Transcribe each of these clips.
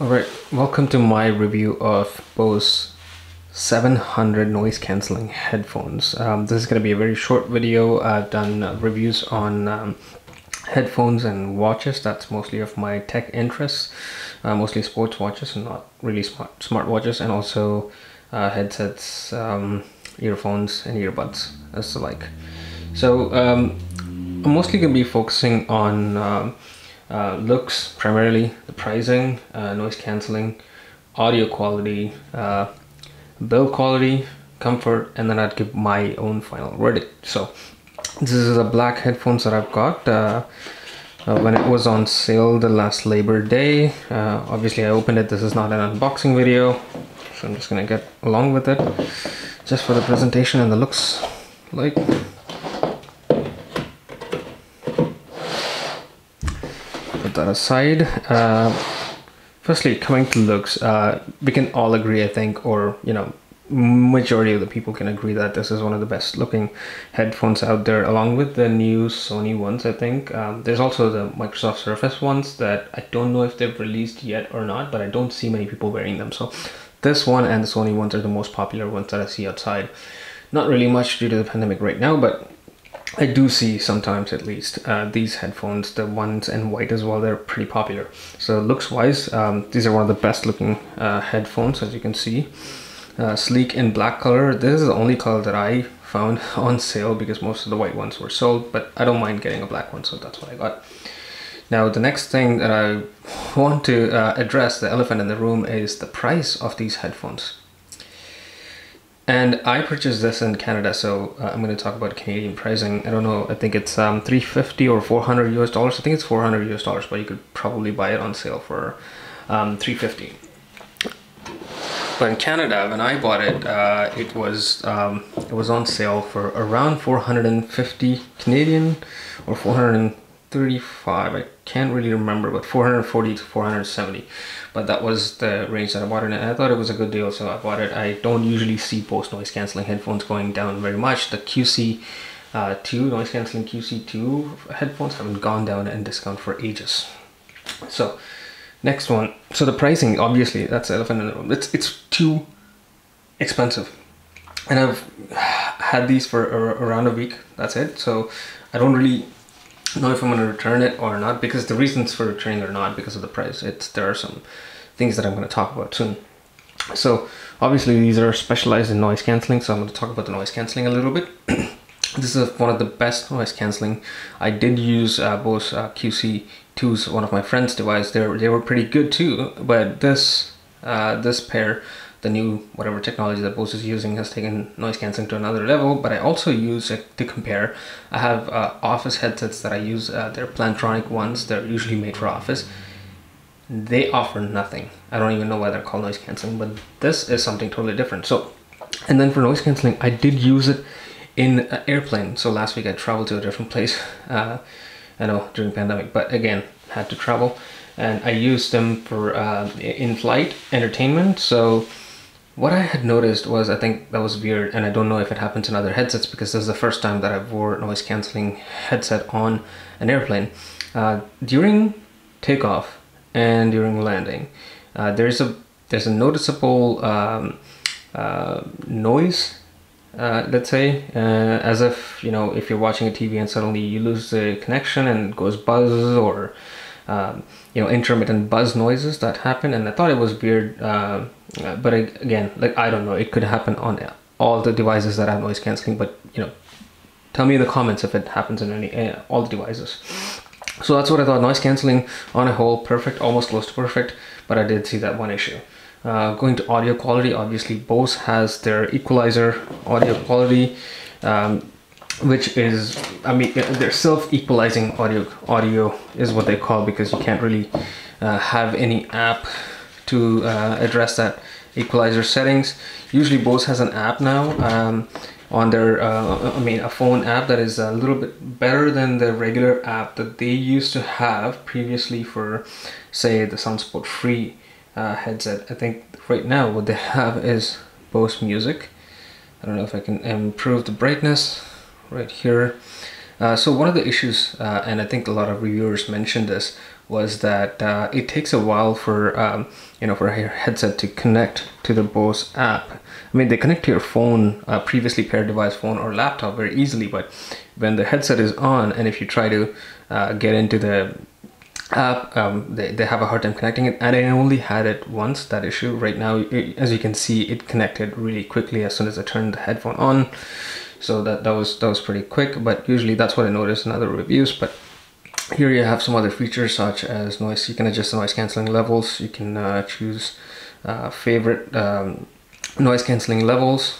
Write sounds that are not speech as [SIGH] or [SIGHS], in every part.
Alright, welcome to my review of Bose 700 noise cancelling headphones. Um, this is going to be a very short video. I've done uh, reviews on um, headphones and watches. That's mostly of my tech interests, uh, mostly sports watches and not really smart, smart watches, and also uh, headsets, um, earphones, and earbuds as the like. So um, I'm mostly going to be focusing on um, uh, looks primarily, the pricing, uh, noise cancelling, audio quality, uh, build quality, comfort, and then I'd give my own final verdict. So this is a black headphones that I've got. Uh, uh, when it was on sale the last Labor Day, uh, obviously I opened it. This is not an unboxing video, so I'm just gonna get along with it, just for the presentation and the looks like. That aside. Uh, firstly, coming to looks, uh, we can all agree, I think, or you know, majority of the people can agree that this is one of the best looking headphones out there along with the new Sony ones I think. Um, there's also the Microsoft Surface ones that I don't know if they've released yet or not but I don't see many people wearing them. So this one and the Sony ones are the most popular ones that I see outside. Not really much due to the pandemic right now but I do see sometimes at least uh, these headphones, the ones in white as well, they're pretty popular. So looks wise, um, these are one of the best looking uh, headphones as you can see. Uh, sleek in black color. This is the only color that I found [LAUGHS] on sale because most of the white ones were sold but I don't mind getting a black one so that's what I got. Now the next thing that I [LAUGHS] want to uh, address the elephant in the room is the price of these headphones and I purchased this in Canada, so uh, I'm going to talk about Canadian pricing. I don't know, I think it's um, 350 or 400 US dollars. I think it's 400 US dollars, but you could probably buy it on sale for um, 350. But in Canada, when I bought it, uh, it was um, it was on sale for around 450 Canadian or 435. I can't really remember, but 440 to 470. But that was the range that I bought it. And I thought it was a good deal, so I bought it. I don't usually see Bose noise canceling headphones going down very much. The QC uh, 2 noise canceling QC2 headphones haven't gone down in discount for ages. So Next one. So the pricing, obviously, that's elephant in the room. It's it's too expensive, and I've [SIGHS] had these for around a week. That's it. So I don't really know if I'm going to return it or not because the reasons for returning are not because of the price. It's there are some things that I'm going to talk about soon. So obviously these are specialized in noise cancelling. So I'm going to talk about the noise cancelling a little bit. [CLEARS THROAT] this is one of the best noise cancelling. I did use uh, Bose uh, QC2's one of my friend's device. They they were pretty good too, but this uh, this pair, the new whatever technology that Bose is using, has taken noise cancelling to another level. But I also use it to compare. I have uh, office headsets that I use. Uh, they're Plantronic ones. They're usually made for office. They offer nothing. I don't even know why they're called noise cancelling, but this is something totally different. So, and then for noise cancelling, I did use it in an airplane. So last week I traveled to a different place. [LAUGHS] Uh, I know during pandemic, but again had to travel, and I used them for uh, in-flight entertainment. So what I had noticed was I think that was weird, and I don't know if it happens in other headsets because this is the first time that I wore noise canceling headset on an airplane. Uh, during takeoff and during landing, uh, there's a there's a noticeable um, uh, noise uh, let's say, uh, as if, you know, if you're watching a TV and suddenly you lose the connection and it goes buzz or, um, you know, intermittent buzz noises that happen. And I thought it was weird. Uh, uh but again, like, I don't know, it could happen on all the devices that have noise canceling, but, you know, tell me in the comments if it happens in any, uh, all the devices. So that's what I thought, noise canceling on a whole, perfect, almost close to perfect, but I did see that one issue. Uh, going to audio quality, obviously Bose has their equalizer audio quality, um, which is, I mean, their self-equalizing audio audio is what they call because you can't really uh, have any app to uh, address that equalizer settings. Usually Bose has an app now um, on their, uh, I mean, a phone app that is a little bit better than the regular app that they used to have previously for, say, the SoundSport free uh, headset. I think right now what they have is Bose Music. I don't know if I can improve the brightness right here. Uh, so one of the issues, uh, and I think a lot of reviewers mentioned this, was that uh, it takes a while for um, you know for a headset to connect to the Bose app. I mean, they connect to your phone, uh, previously paired device, phone or laptop very easily. But when the headset is on, and if you try to uh, get into the app, um, they, they have a hard time connecting it. And I only had it once that issue. Right now, it, as you can see, it connected really quickly as soon as I turned the headphone on. So that that was that was pretty quick. But usually that's what I noticed in other reviews. But here you have some other features such as noise. You can adjust the noise cancelling levels. You can uh, choose uh, favorite um, noise cancelling levels.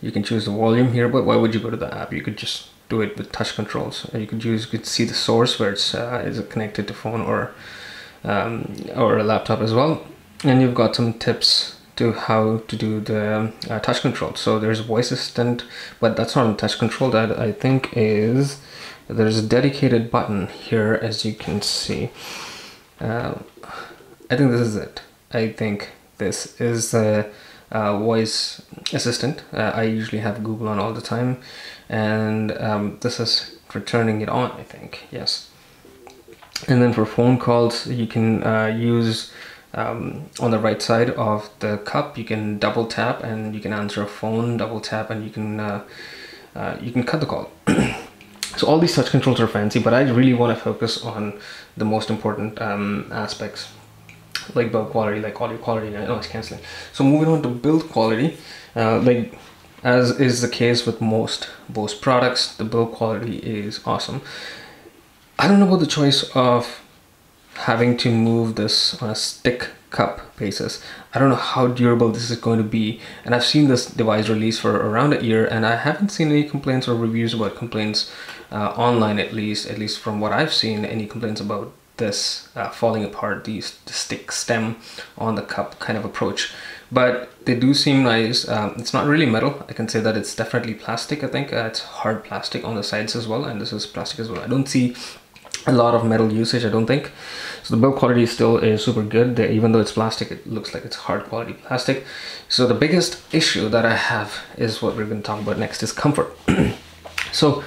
You can choose the volume here, but why would you go to the app? You could just do it with touch controls. You could use, you could see the source where it's uh, is it connected to phone or um, or a laptop as well. And you've got some tips to how to do the uh, touch control. So there's voice assistant, but that's not touch control. That I think is there's a dedicated button here as you can see. Uh, I think this is it. I think this is a, a voice assistant. Uh, I usually have Google on all the time and um, this is for turning it on I think. Yes. And then for phone calls you can uh, use um, on the right side of the cup you can double tap and you can answer a phone double tap and you can uh, uh, you can cut the call [CLEARS THROAT] So all these touch controls are fancy, but I really want to focus on the most important um, aspects like build quality, like audio quality and noise cancelling. So moving on to build quality, uh, like as is the case with most Bose products, the build quality is awesome. I don't know about the choice of having to move this on a stick cup basis. I don't know how durable this is going to be and I've seen this device release for around a year and I haven't seen any complaints or reviews about complaints uh, online at least, at least from what I've seen, any complaints about this uh, falling apart, these the stick stem on the cup kind of approach. But they do seem nice. Um, it's not really metal. I can say that it's definitely plastic. I think uh, it's hard plastic on the sides as well, and this is plastic as well. I don't see a lot of metal usage I don't think. So the build quality still is super good. Even though it's plastic it looks like it's hard quality plastic. So the biggest issue that I have is what we're going to talk about next is comfort. [CLEARS THROAT] So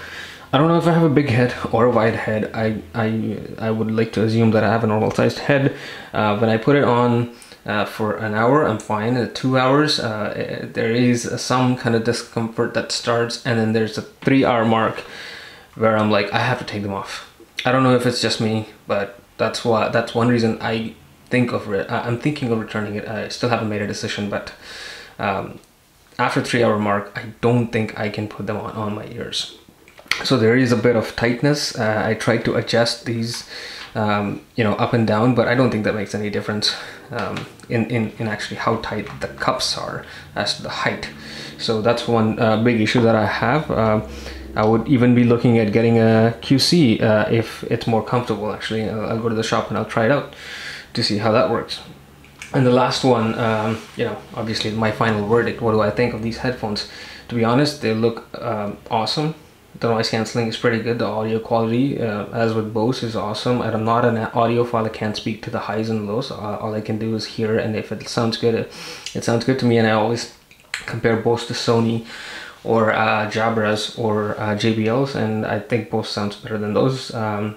I don't know if I have a big head or a wide head. I I, I would like to assume that I have a normal sized head. Uh, when I put it on uh, for an hour I'm fine. At two hours uh, there is some kind of discomfort that starts and then there's a three hour mark where I'm like I have to take them off I don't know if it's just me, but that's why that's one reason I think of it. I'm thinking of returning it. I still haven't made a decision, but um, after three hour mark, I don't think I can put them on, on my ears. So there is a bit of tightness. Uh, I tried to adjust these, um, you know, up and down, but I don't think that makes any difference um, in, in, in actually how tight the cups are as to the height. So that's one uh, big issue that I have. Uh, I would even be looking at getting a QC uh, if it's more comfortable actually. I'll, I'll, go to the shop and I'll try it out to see how that works. And the last one, um, you know, obviously my final verdict, what do I think of these headphones? To be honest, they look um, awesome. The noise cancelling is pretty good. The audio quality, uh, as with Bose, is awesome. I'm not an audiophile. I can't speak to the highs and lows. Uh, all I can do is hear, and if it sounds good, it, it sounds good to me. And I always compare Bose to Sony or uh, Jabras or uh, JBLs, and I think Bose sounds better than those. Um,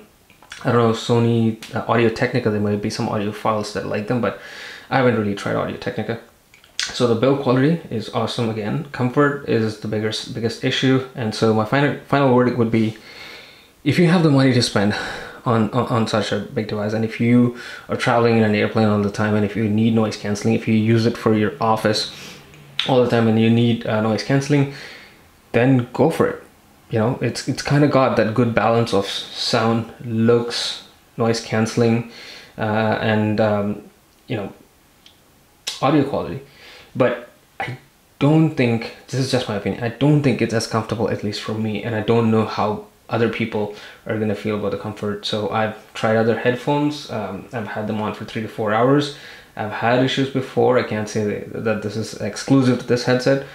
I don't know Sony uh, Audio Technica. There might be some audiophiles that like them, but I haven't really tried Audio Technica. So the build quality is awesome again. Comfort is the biggest biggest issue, and so my final final verdict would be: if you have the money to spend on, on, on such a big device, and if you are traveling in an airplane all the time, and if you need noise canceling, if you use it for your office all the time, and you need uh, noise canceling, then go for it. You know, it's it's kind of got that good balance of sound, looks, noise canceling, uh, and um, you know, audio quality. But I don't think this is just my opinion. I don't think it's as comfortable, at least for me, and I don't know how other people are gonna feel about the comfort. So I've tried other headphones. Um, I've had them on for three to four hours. I've had issues before. I can't say that this is exclusive to this headset,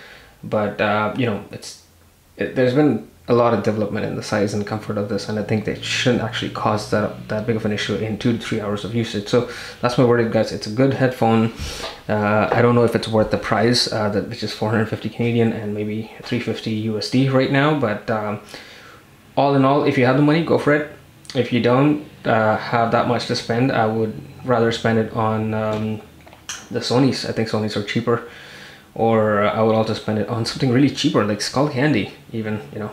but uh, you know, it's it, there's been a lot of development in the size and comfort of this, and I think they shouldn't actually cause that that big of an issue in two to three hours of usage. So that's my verdict, guys. It's a good headphone. Uh, I don't know if it's worth the price, uh, that which is 450 Canadian and maybe 350 USD right now, but um, all in all, if you have the money, go for it. if you don't uh, have that much to spend, I would rather spend it on um, the Sony's. I think Sony's are cheaper. Or I would also spend it on something really cheaper, like Skullcandy, even, you know,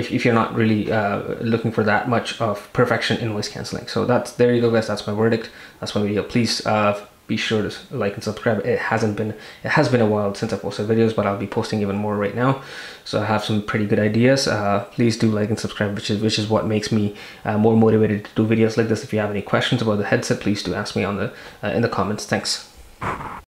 if, if you're not really uh, looking for that much of perfection in voice canceling. So that's, there you go guys, that's my verdict. That's my video. Please uh, be sure to like and subscribe. It hasn't been it has been a while since I posted videos, but I'll be posting even more right now. So I have some pretty good ideas. Uh, please do like and subscribe, which is which is what makes me uh, more motivated to do videos like this. If you have any questions about the headset, please do ask me on the uh, in the comments. Thanks.